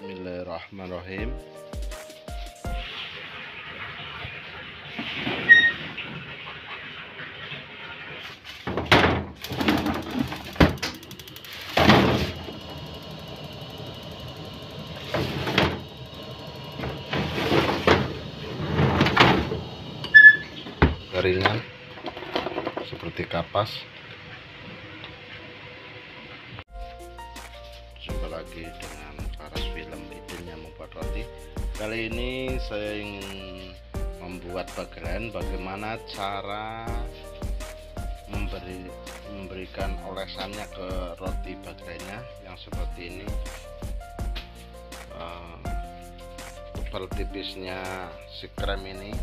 Bismillahirrahmanirrahim. Ringan seperti kapas. Jumpa lagi dengan Paras Film idenya membuat roti. Kali ini saya ingin membuat bagian bagaimana cara memberi memberikan olesannya ke roti bagiannya yang seperti ini. Uh, tipisnya si krem ini.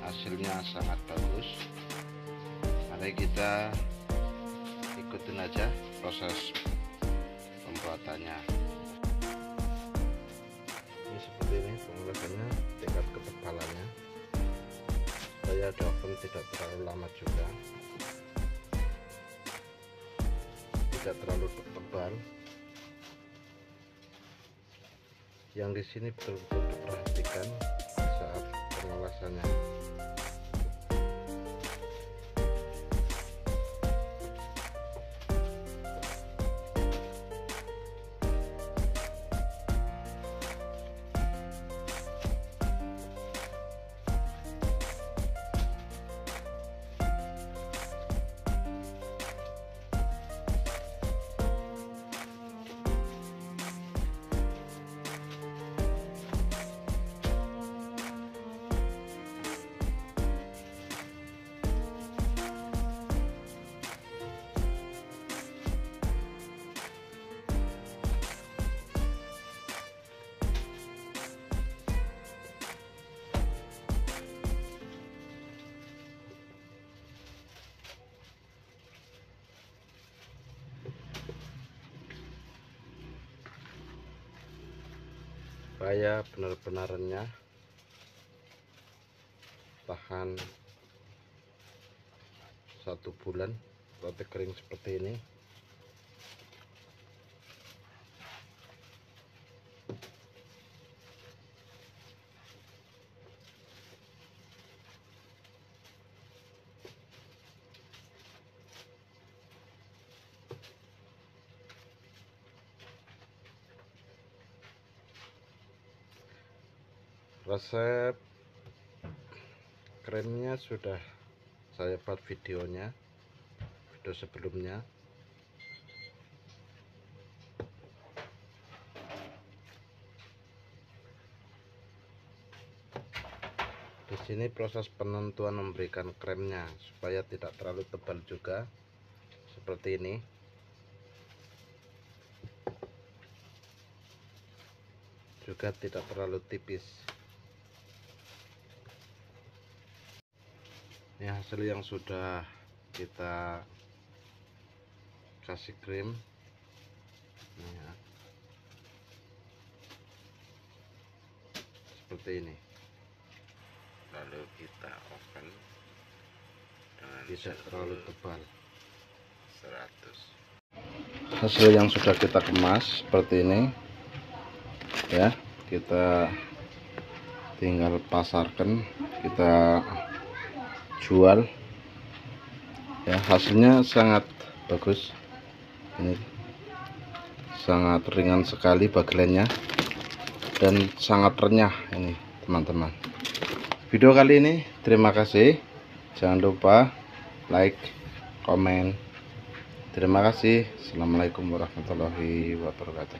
Hasilnya sangat bagus. Mari kita ikutin aja proses pembuatannya ini seperti ini pengolahannya tingkat ketebalannya saya oven tidak terlalu lama juga. Tidak terlalu tebal. Yang di sini betul-betul diperhatikan saat pengolasannya supaya benar-benarnya tahan satu bulan roti kering seperti ini resep. Kremnya sudah saya buat videonya video sebelumnya. Di sini proses penentuan memberikan kremnya supaya tidak terlalu tebal juga seperti ini. Juga tidak terlalu tipis ini hasil yang sudah kita kasih krim. Ini ya. seperti ini. Lalu kita oven dengan tidak terlalu tebal. 100 hasil yang sudah kita kemas seperti ini ya. Kita tinggal pasarkan kita jual. Ya hasilnya sangat bagus. Ini sangat ringan sekali bagiannya dan sangat renyah ini teman-teman. Video kali ini terima kasih. Jangan lupa like komen. Terima kasih. Assalamualaikum warahmatullahi wabarakatuh